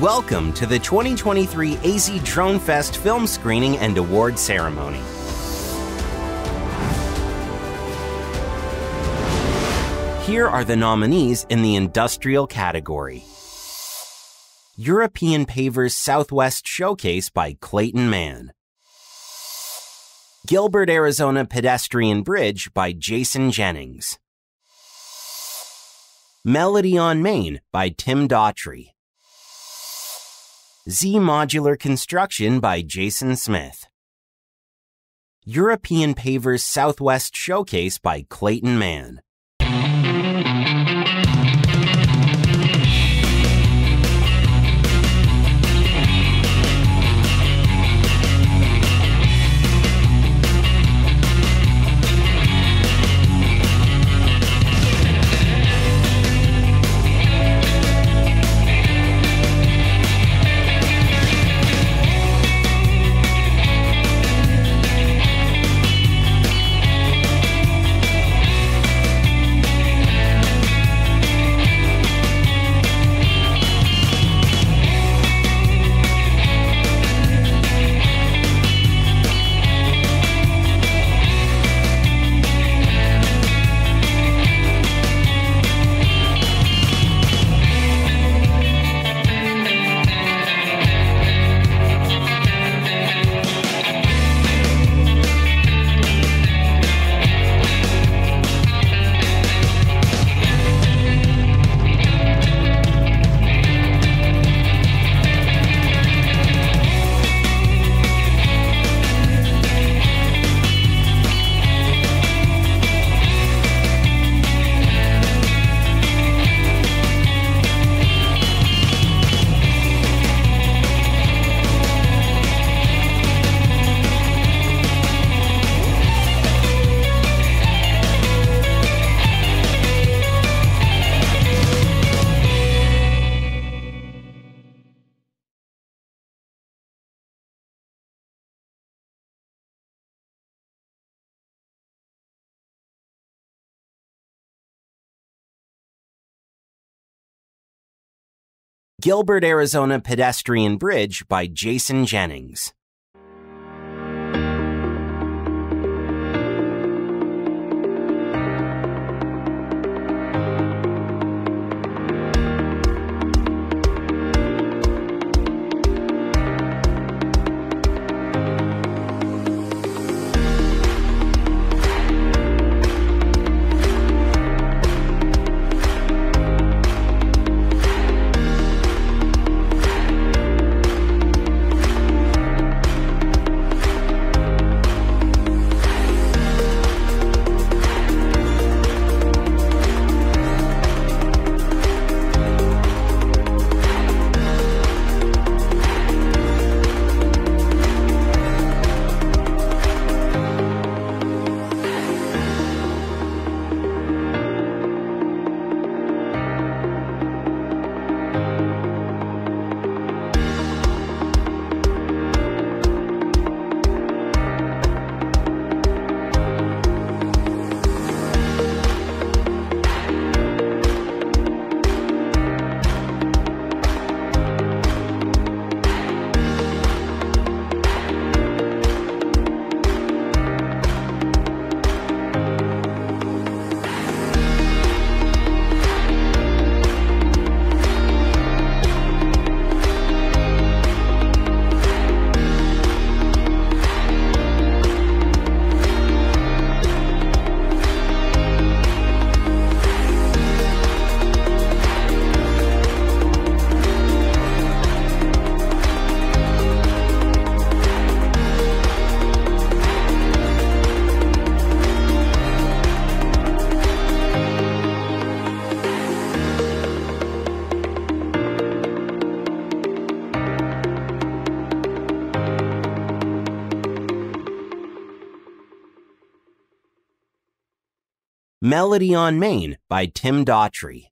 Welcome to the 2023 AZ Drone Fest film screening and award ceremony. Here are the nominees in the industrial category. European Pavers Southwest Showcase by Clayton Mann. Gilbert, Arizona Pedestrian Bridge by Jason Jennings. Melody on Main by Tim Daughtry. Z Modular Construction by Jason Smith. European Pavers Southwest Showcase by Clayton Mann. Gilbert, Arizona Pedestrian Bridge by Jason Jennings. Melody on Main by Tim Daughtry.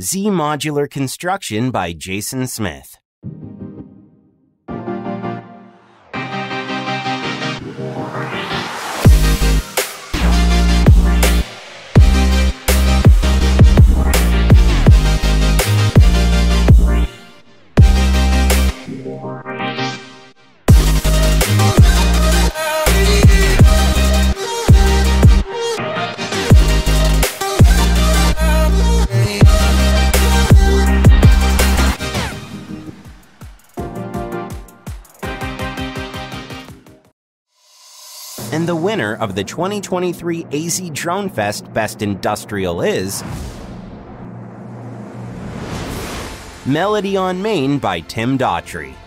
Z Modular Construction by Jason Smith. Winner of the 2023 AZ Drone Fest Best Industrial is. Melody on Main by Tim Daughtry.